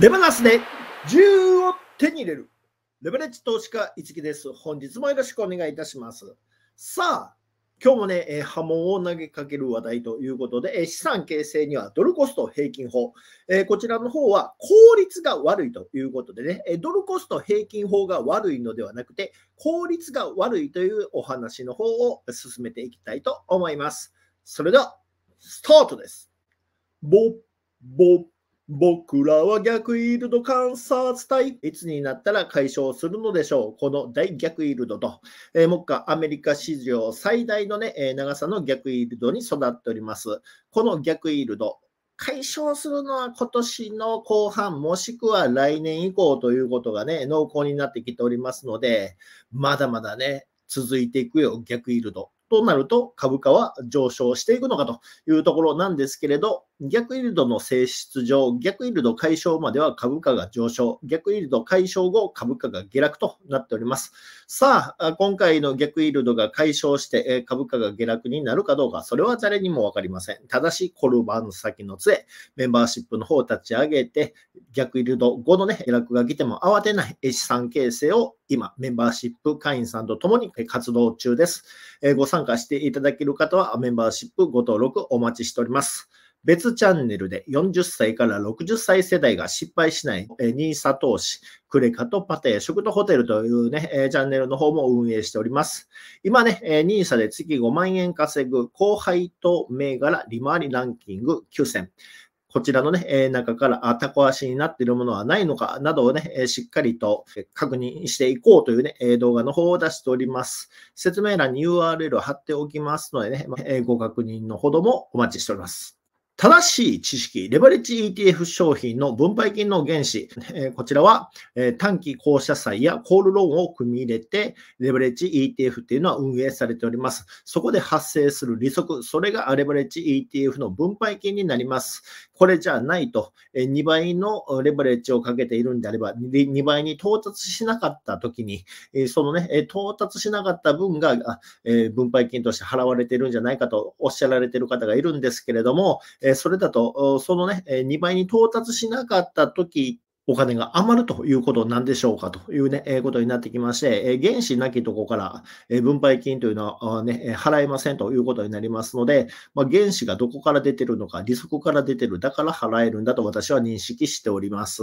レバナスで10を手に入れる。レバレッジ投資家、いつきです。本日もよろしくお願いいたします。さあ、今日もね、えー、波紋を投げかける話題ということで、えー、資産形成にはドルコスト平均法、えー、こちらの方は効率が悪いということでね、えドルコスト平均法が悪いのではなくて、効率が悪いというお話の方を進めていきたいと思います。それでは、スタートです。ボッボッ僕らは逆イールド観察隊。いつになったら解消するのでしょう。この大逆イールドと、えー、目下アメリカ史上最大の、ねえ、長さの逆イールドに育っております。この逆イールド、解消するのは今年の後半、もしくは来年以降ということがね、濃厚になってきておりますので、まだまだね、続いていくよ、逆イールド。となると株価は上昇していくのかというところなんですけれど、逆イールドの性質上、逆イールド解消までは株価が上昇、逆イールド解消後、株価が下落となっております。さあ、今回の逆イールドが解消して株価が下落になるかどうか、それは誰にもわかりません。ただし、コルバン先の杖、メンバーシップの方を立ち上げて、逆イールド後のね、下落が来ても慌てない資産形成を今、メンバーシップ会員さんと共に活動中です。ご参加していただける方は、メンバーシップご登録お待ちしております。別チャンネルで40歳から60歳世代が失敗しない NISA 投資、クレカとパテ、食とホテルというね、チャンネルの方も運営しております。今ね、NISA で月5万円稼ぐ後輩と銘柄利回りランキング9000。こちらのね、中からあタコ足になっているものはないのかなどをね、しっかりと確認していこうというね、動画の方を出しております。説明欄に URL を貼っておきますのでね、ご確認のほどもお待ちしております。正しい知識、レバレッジ ETF 商品の分配金の原資、えこちらは、え短期公社債やコールローンを組み入れて、レバレッジ ETF っていうのは運営されております。そこで発生する利息、それがレバレッジ ETF の分配金になります。これじゃないと、え2倍のレバレッジをかけているんであれば、2倍に到達しなかったときに、そのね、え到達しなかった分がえ分配金として払われているんじゃないかとおっしゃられている方がいるんですけれども、それだと、そのね、2倍に到達しなかった時お金が余るということなんでしょうかというね、えことになってきまして、え原資なきとこから、え分配金というのはね、払えませんということになりますので、まあ、原資がどこから出てるのか、利息から出てる、だから払えるんだと私は認識しております。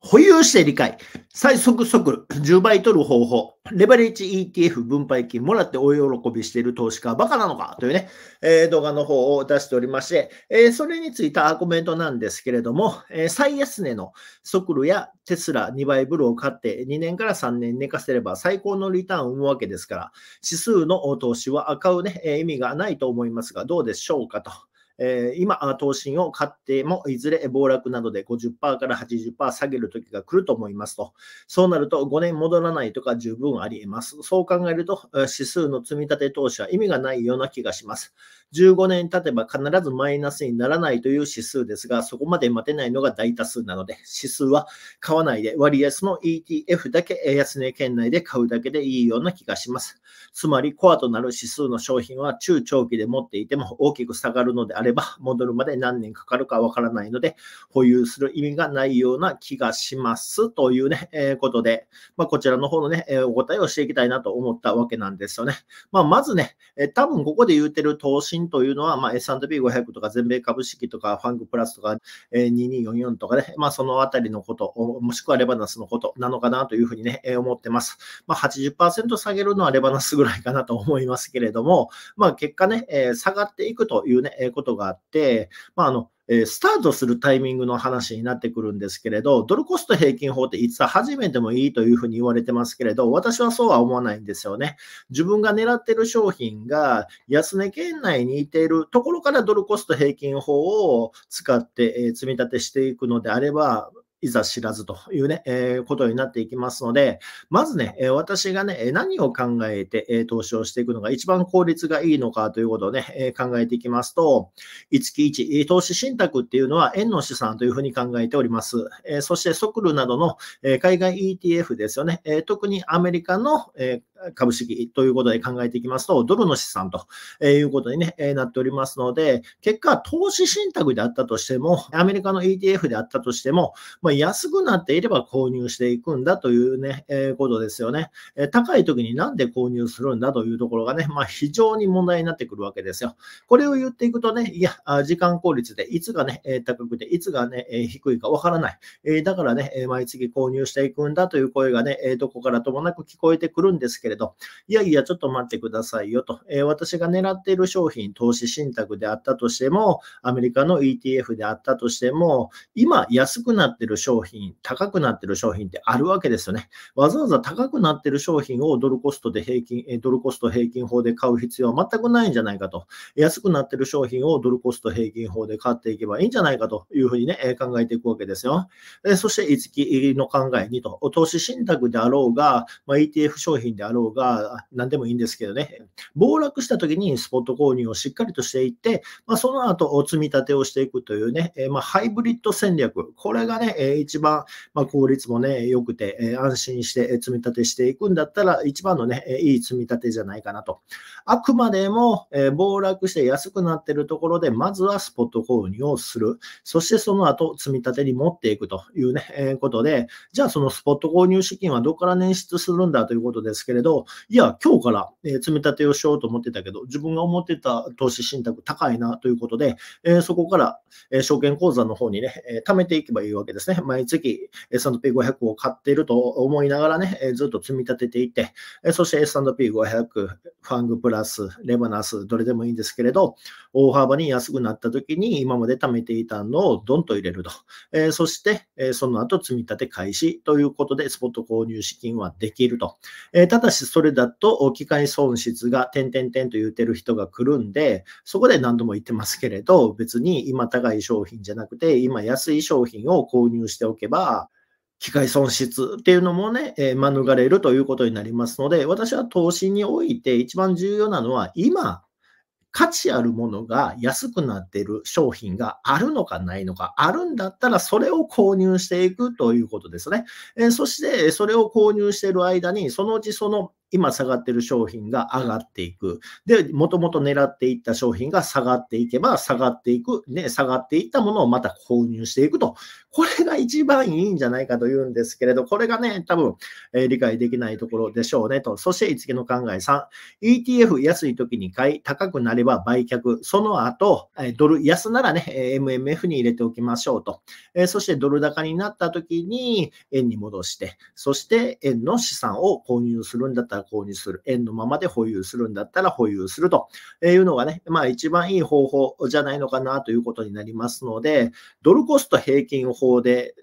保有して理解。最速速10倍取る方法。レバレッジ ETF 分配金もらって大喜びしている投資家はバカなのか？というね、えー、動画の方を出しておりまして、えー、それについたコメントなんですけれども、えー、最安値のソクルやテスラ2倍ブルを買って2年から3年寝かせれば最高のリターンを生むわけですから、指数の投資は買うね、え意味がないと思いますが、どうでしょうかと。えー、今、投信を買っても、いずれ暴落などで50%から80%下げる時が来ると思いますと。そうなると5年戻らないとか十分あり得ます。そう考えると、指数の積み立て投資は意味がないような気がします。15年経てば必ずマイナスにならないという指数ですが、そこまで待てないのが大多数なので、指数は買わないで割安の ETF だけ安値圏内で買うだけでいいような気がします。つまり、コアとなる指数の商品は中長期で持っていても大きく下がるのであれれば、戻るまで何年かかるかわからないので、保有する意味がないような気がしますというね、えー、ことで、まあ、こちらの方のね、えー、お答えをしていきたいなと思ったわけなんですよね。まあ、まずね、えー、多分ここで言うてる投信というのは、まあ、S&P500 とか全米株式とかファングプラスとか、えー、2244とかね、まあ、そのあたりのこと、もしくはレバナスのことなのかなというふうにね、えー、思ってます。まあ、80%下げるのはレバナスぐらいかなと思いますけれども、まあ、結果ね、えー、下がっていくというね、えがあって、まあ、あの、えスタートするタイミングの話になってくるんですけれど、ドルコスト平均法っていつ始めてもいいというふうに言われてますけれど、私はそうは思わないんですよね。自分が狙ってる商品が安値圏内にいているところからドルコスト平均法を使ってえ積み立てしていくのであれば、いざ知らずというね、えー、ことになっていきますので、まずね、え私がね、何を考えて、え投資をしていくのが一番効率がいいのかということをね、え考えていきますと、1月1、投資信託っていうのは円の資産というふうに考えております。えそして、ソクルなどの、え海外 ETF ですよね、え特にアメリカの、え株式ということで考えていきますと、ドルの資産ということに、ね、なっておりますので、結果、投資信託であったとしても、アメリカの ETF であったとしても、まあ、安くなっていれば購入していくんだというね、えー、ことですよね。え高い時になんで購入するんだというところがね、まあ、非常に問題になってくるわけですよ。これを言っていくとね、いや、時間効率でいつがね、高くて、いつがね、低いかわからない。えだからね、毎月購入していくんだという声がね、どこからともなく聞こえてくるんですけどけれど、いやいや、ちょっと待ってくださいよと。え私が狙っている商品、投資信託であったとしても、アメリカの ETF であったとしても、今安くなっている商品、高くなっている商品ってあるわけですよね。わざわざ高くなっている商品をドルコストで平均、ドルコスト平均法で買う必要は全くないんじゃないかと。安くなっている商品をドルコスト平均法で買っていけばいいんじゃないかというふうにね、考えていくわけですよ。そして、五木の考えにと、投資信託であろうが、まあ、ETF 商品であろうが、何でもいいんですけどね、暴落した時にスポット購入をしっかりとしていって、まあ、その後、積み立てをしていくというね、まあ、ハイブリッド戦略、これがね、一番、まあ、効率もね、良くて、安心して積み立てしていくんだったら、一番のね、いい積み立てじゃないかなと。あくまでも、え暴落して安くなってるところで、まずはスポット購入をする。そしてその後、積み立てに持っていくというね、えー、ことで、じゃあそのスポット購入資金はどこから捻出するんだということですけれど、いや、今日から、え積み立てをしようと思ってたけど、自分が思ってた投資信託高いなということで、えそこから、え証券口座の方にね、え貯めていけばいいわけですね。毎月 S&P500 を買っていると思いながらね、えずっと積み立てていって、えそして S&P500、ファングプラス、レバナス、どれでもいいんですけれど、大幅に安くなった時に今まで貯めていたのをドンと入れると。えそして、えその後積み立て開始ということで、スポット購入資金はできると。えただし、それだと機械損失が点々点と言ってる人が来るんで、そこで何度も言ってますけれど、別に今高い商品じゃなくて、今安い商品を購入しておけば、機械損失っていうのもね、え免れるということになりますので、私は投資において一番重要なのは、今、価値あるものが安くなっている商品があるのかないのか、あるんだったらそれを購入していくということですね。えそして、それを購入している間に、そのうちその今下がってる商品が上がっていく。で、もともと狙っていった商品が下がっていけば、下がっていく。ね、下がっていったものをまた購入していくと。これが一番いいんじゃないかというんですけれど、これがね、多分、えー、理解できないところでしょうねと。そして、いつきの考え3。ETF 安い時に買い、高くなれば売却。その後、えドル安ならね、MMF に入れておきましょうと。えそして、ドル高になった時に円に戻して、そして円の資産を購入するんだったら購入する。円のままで保有するんだったら保有するというのがね、まあ一番いい方法じゃないのかなということになりますので、ドルコスト平均法で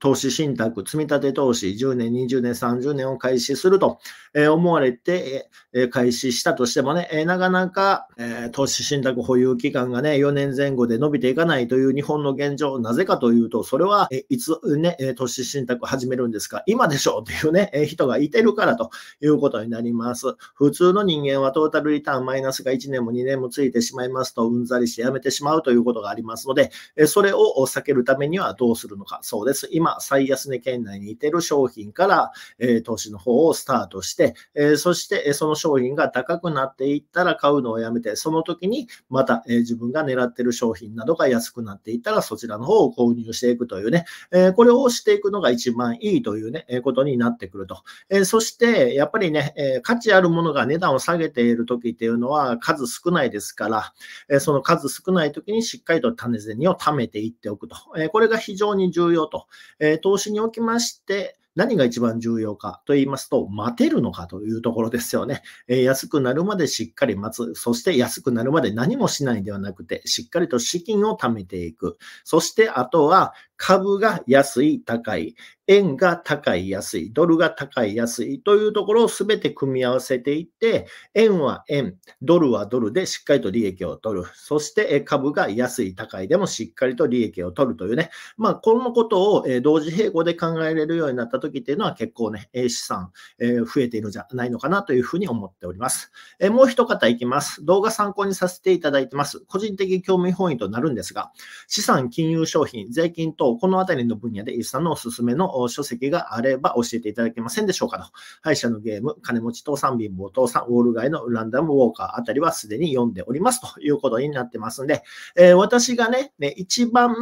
投資信託、積立投資、10年、20年、30年を開始すると思われて、開始したとしてもね、なかなか投資信託保有期間がね、4年前後で伸びていかないという日本の現状、なぜかというと、それはいつね、投資信託始めるんですか今でしょうというね、人がいてるからということになります。普通の人間はトータルリターンマイナスが1年も2年もついてしまいますと、うんざりしてやめてしまうということがありますので、それを避けるためにはどうするのか。そうです。今、最安値圏内にいてる商品から、え投資の方をスタートして、えそして、えその商品が高くなっていったら買うのをやめて、その時にまた、え自分が狙ってる商品などが安くなっていったら、そちらの方を購入していくというね、えこれをしていくのが一番いいというね、えことになってくると。えそして、やっぱりね、え価値あるものが値段を下げている時っていうのは数少ないですから、えその数少ない時にしっかりと種銭を貯めていっておくと。えこれが非常に重要と。え投資におきまして、何が一番重要かと言いますと、待てるのかというところですよね。え、安くなるまでしっかり待つ。そして安くなるまで何もしないではなくて、しっかりと資金を貯めていく。そしてあとは株が安い、高い。円が高い、安い、ドルが高い、安いというところをすべて組み合わせていって、円は円、ドルはドルでしっかりと利益を取る。そして株が安い、高いでもしっかりと利益を取るというね、まあ、このことを同時並行で考えれるようになったときっていうのは結構ね、資産増えているんじゃないのかなというふうに思っております。もう一方いきます。動画参考にさせていただいてます。個人的興味本位となるんですが、資産金融商品、税金等このあたりの分野で、イスさんのおすすめの書籍があれば教えていただけませんでしょうかと。敗者のゲーム、金持ち倒産、貧乏倒産、ウォール街のランダムウォーカーあたりはすでに読んでおりますということになってますんで、えー、私がね、ね一番、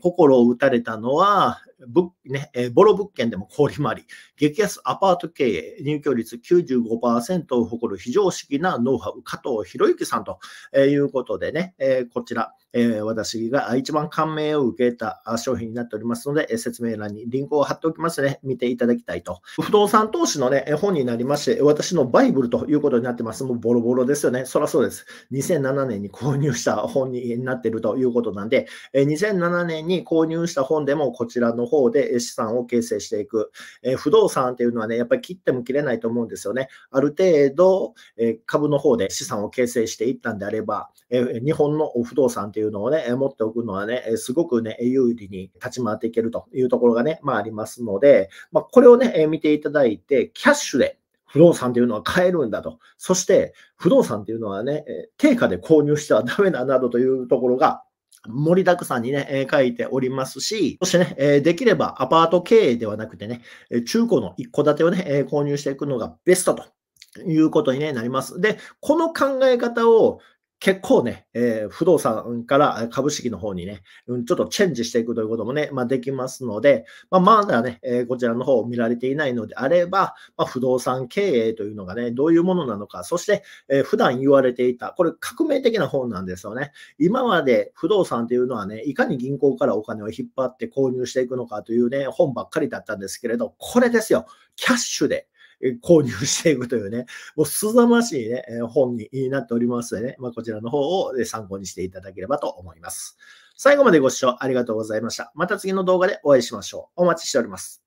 心を打たれたのは、ぶねえボロ物件でも氷回り、激安アパート経営、入居率95%を誇る非常識なノウハウ、加藤博之さんということでね、えこちら、え私が一番感銘を受けた商品になっておりますので、説明欄にリンクを貼っておきますので、見ていただきたいと。不動産投資の、ね、本になりまして、私のバイブルということになってます。もうボロボロですよね。そらそうです。2007年に購入した本になっているということなんで、2007年に購入した本でもこちらの方で資産を形成していく。え不動産っていうのはね、やっぱり切っても切れないと思うんですよね。ある程度、え株の方で資産を形成していったんであれば、え日本の不動産っていうのをね、持っておくのはね、すごくね、有利に立ち回っていけるというところがね、まあありますので、まあ、これをね、見ていただいて、キャッシュで不動産というのは買えるんだと。そして、不動産というのはね、定価で購入してはダメだなどというところが、盛りだくさんにね、え書いておりますし、そしてね、えできればアパート経営ではなくてね、中古の一戸建てをね、え購入していくのがベストということに、なります。で、この考え方を結構ね、えー、不動産から株式の方にね、うん、ちょっとチェンジしていくということもね、まあ、できますので、まあ、まだね、えー、こちらの方を見られていないのであれば、まあ、不動産経営というのがね、どういうものなのか、そして、えー、普段言われていた、これ革命的な本なんですよね。今まで不動産というのはね、いかに銀行からお金を引っ張って購入していくのかというね、本ばっかりだったんですけれど、これですよ。キャッシュで購入していくというね、もうすざましいね、本になっておりますのでね、まあ、こちらの方を参考にしていただければと思います。最後までご視聴ありがとうございました。また次の動画でお会いしましょう。お待ちしております。